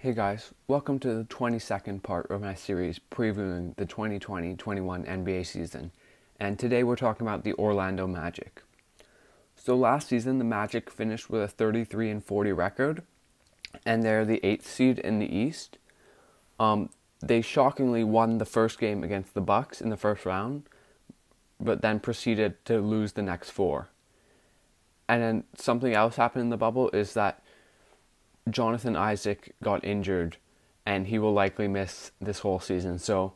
Hey guys, welcome to the 22nd part of my series previewing the 2020 21 NBA season. And today we're talking about the Orlando Magic. So last season, the Magic finished with a 33 and 40 record, and they're the eighth seed in the East. Um, they shockingly won the first game against the Bucks in the first round, but then proceeded to lose the next four. And then something else happened in the bubble is that Jonathan Isaac got injured and he will likely miss this whole season. So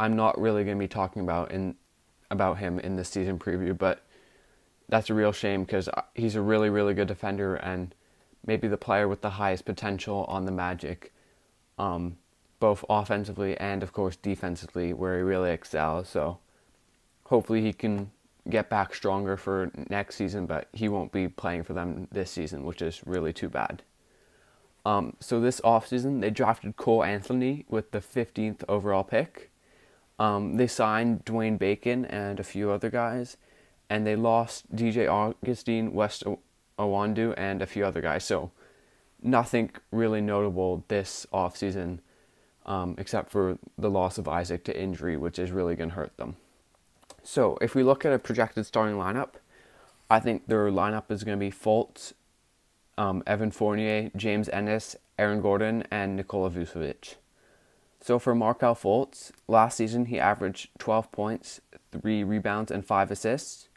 I'm not really going to be talking about in about him in this season preview, but that's a real shame because he's a really really good defender and maybe the player with the highest potential on the Magic, um, both offensively and of course defensively, where he really excels. So hopefully he can get back stronger for next season, but he won't be playing for them this season, which is really too bad. Um, so this offseason, they drafted Cole Anthony with the 15th overall pick. Um, they signed Dwayne Bacon and a few other guys, and they lost DJ Augustin, Wes Iwundu, and a few other guys. So nothing really notable this offseason um, except for the loss of Isaac to injury, which is really going to hurt them. So if we look at a projected starting lineup, I think their lineup is going to be Fultz, um, Evan Fournier, James Ennis, Aaron Gordon, and Nikola Vucevic. So for Markelle Fultz, last season he averaged 12 points, 3 rebounds, and 5 assists.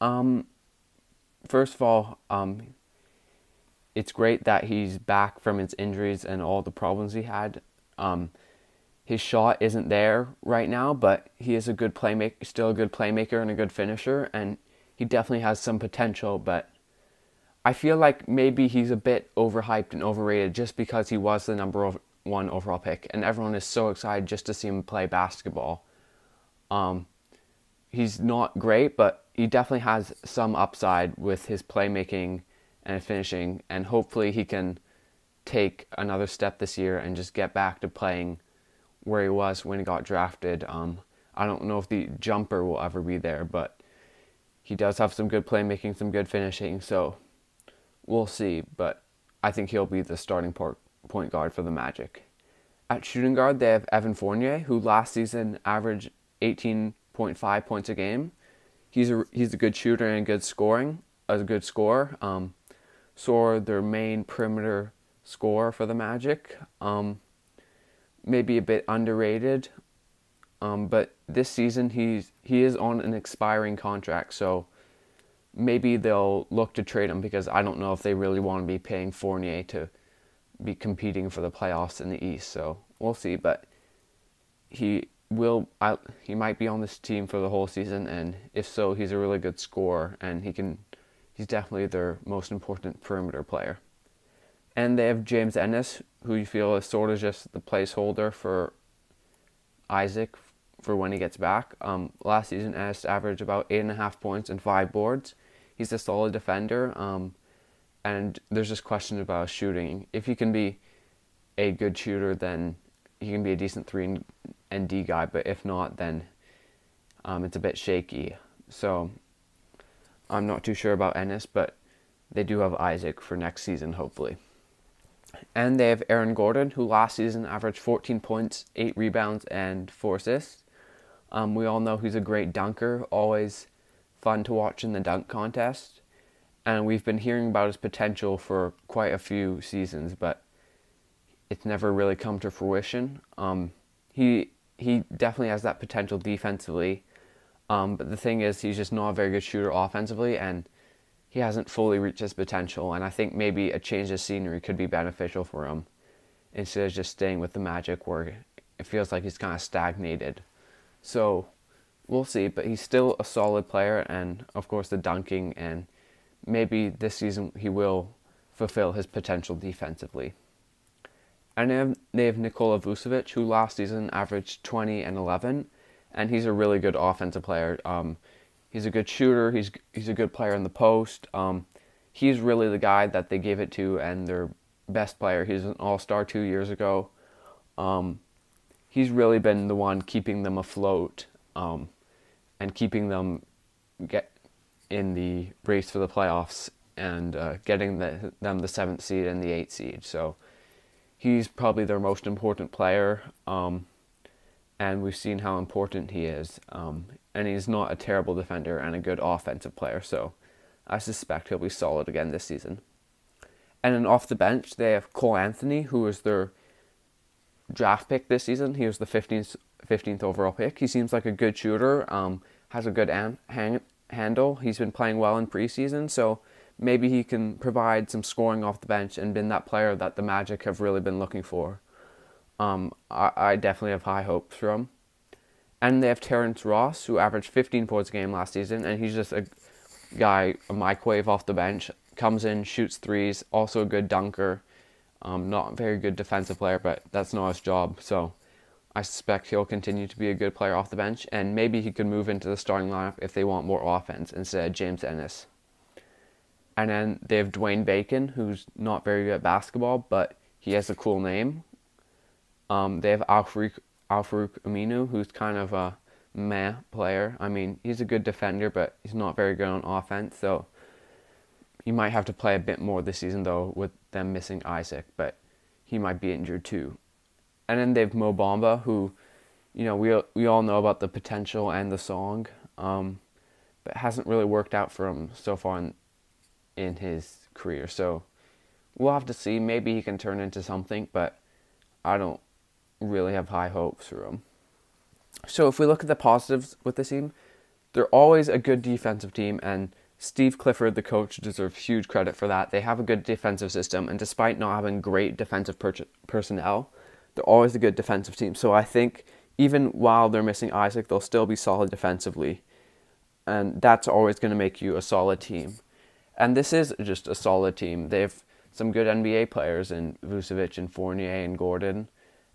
Um, first of all, um, it's great that he's back from his injuries and all the problems he had. Um, his shot isn't there right now, but he is a good playmaker, still a good playmaker and a good finisher, and he definitely has some potential, but I feel like maybe he's a bit overhyped and overrated just because he was the number one overall pick, and everyone is so excited just to see him play basketball. Um, he's not great, but he definitely has some upside with his playmaking and finishing, and hopefully he can take another step this year and just get back to playing where he was when he got drafted. Um, I don't know if the jumper will ever be there, but he does have some good playmaking, some good finishing, so We'll see, but I think he'll be the starting point guard for the Magic. At shooting guard, they have Evan Fournier, who last season averaged 18.5 points a game. He's a he's a good shooter and good scoring, a good scorer. Um, so their main perimeter scorer for the Magic. Um, maybe a bit underrated, um, but this season he's he is on an expiring contract, so maybe they'll look to trade him because I don't know if they really want to be paying Fournier to be competing for the playoffs in the East. So we'll see. But he will. I, he might be on this team for the whole season, and if so, he's a really good scorer, and he can. He's definitely their most important perimeter player. And they have James Ennis, who you feel is sort of just the placeholder for Isaac for when he gets back. Um, last season, Ennis averaged about eight and a half points and five boards he's a solid defender. Um, and there's just questions about shooting. If he can be a good shooter, then he can be a decent three and D guy. But if not, then um, it's a bit shaky. So I'm not too sure about Ennis, but they do have Isaac for next season, hopefully. And they have Aaron Gordon, who last season averaged 14 points, 8 rebounds, and 4 assists. Um, we all know he's a great dunker, always fun to watch in the dunk contest. And we've been hearing about his potential for quite a few seasons, but it's never really come to fruition. Um, he he definitely has that potential defensively, um, but the thing is, he's just not a very good shooter offensively, and he hasn't fully reached his potential. And I think maybe a change of scenery could be beneficial for him instead of just staying with the Magic, where it feels like he's kind of stagnated. So we'll see. But he's still a solid player, and of course the dunking, and maybe this season he will fulfill his potential defensively. And they have, they have Nikola Vucevic, who last season averaged 20 and 11, and he's a really good offensive player. Um, he's a good shooter. He's he's a good player in the post. Um, he's really the guy that they gave it to, and their best player. He's an All Star two years ago. Um, he's really been the one keeping them afloat. Um, and keeping them get in the race for the playoffs and uh, getting the, them the seventh seed and the eighth seed. So he's probably their most important player. Um, and we've seen how important he is. Um, and he's not a terrible defender and a good offensive player, so I suspect he'll be solid again this season. And then off the bench, they have Cole Anthony, who is their draft pick this season. He was the 15th, 15th overall pick. He seems like a good shooter, um, has a good an- hang- handle. He's been playing well in preseason, so maybe he can provide some scoring off the bench and been that player that the Magic have really been looking for. Um, I, I definitely have high hopes for him. And they have Terrence Ross, who averaged 15 points a game last season, and he's just a guy, a microwave off the bench. Comes in, shoots threes, also a good dunker. Um, not a very good defensive player, but that's not his job. So I suspect he'll continue to be a good player off the bench, and maybe he could move into the starting lineup if they want more offense instead of James Ennis. And then they have Dwayne Bacon, who's not very good at basketball, but he has a cool name. Um, they have Al-Farouq, Al-Farouq Aminu, who's kind of a meh player. I mean, he's a good defender, but he's not very good on offense. So he might have to play a bit more this season, though, with them missing Isaac. But he might be injured too. And then they have Mo Bamba, who, you know, we we all know about the potential and the song, um, but hasn't really worked out for him so far in in his career. So we'll have to see. Maybe he can turn into something, but I don't really have high hopes for him. So if we look at the positives with this team, they're always a good defensive team, and Steve Clifford, the coach, deserves huge credit for that. They have a good defensive system, and despite not having great defensive per- personnel, they're always a good defensive team. So I think even while they're missing Isaac, they'll still be solid defensively, and that's always going to make you a solid team. And this is just a solid team. They have some good NBA players in Vucevic and Fournier and Gordon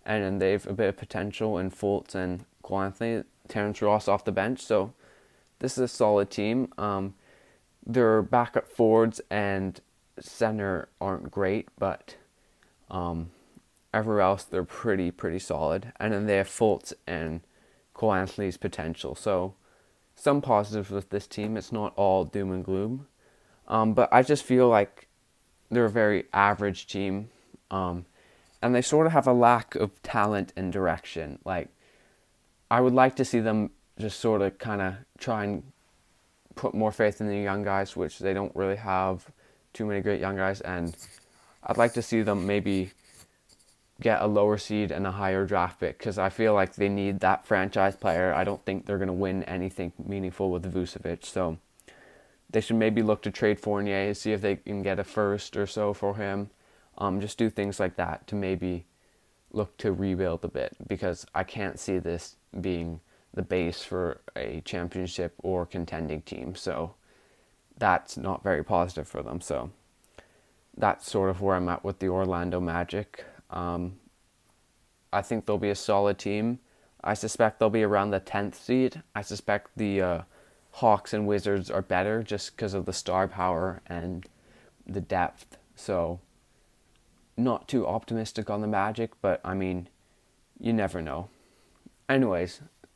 and then they've a bit of potential in Fultz and Anthony, Terrence Ross off the bench. So this is a solid team. Um, their backup forwards and center aren't great, but um, everywhere else they're pretty pretty solid. And then they have Fultz and Cole Anthony's potential. So some positives with this team. It's not all doom and gloom, um, but I just feel like they're a very average team. Um, and they sort of have a lack of talent and direction. Like, I would like to see them just sort of kind of try and put more faith in the young guys, which they don't really have too many great young guys. And I'd like to see them maybe get a lower seed and a higher draft pick because I feel like they need that franchise player. I don't think they're going to win anything meaningful with Vucevic. So they should maybe look to trade Fournier, see if they can get a first or so for him. Um, just do things like that to maybe look to rebuild a bit because I can't see this being the base for a championship or contending team. So that's not very positive for them. So that's sort of where I'm at with the Orlando Magic. Um, I think they'll be a solid team. I suspect they'll be around the 10th seed. I suspect the uh, Hawks and Wizards are better just because of the star power and the depth. So not too optimistic on the Magic, but I mean, you never know. Anyways,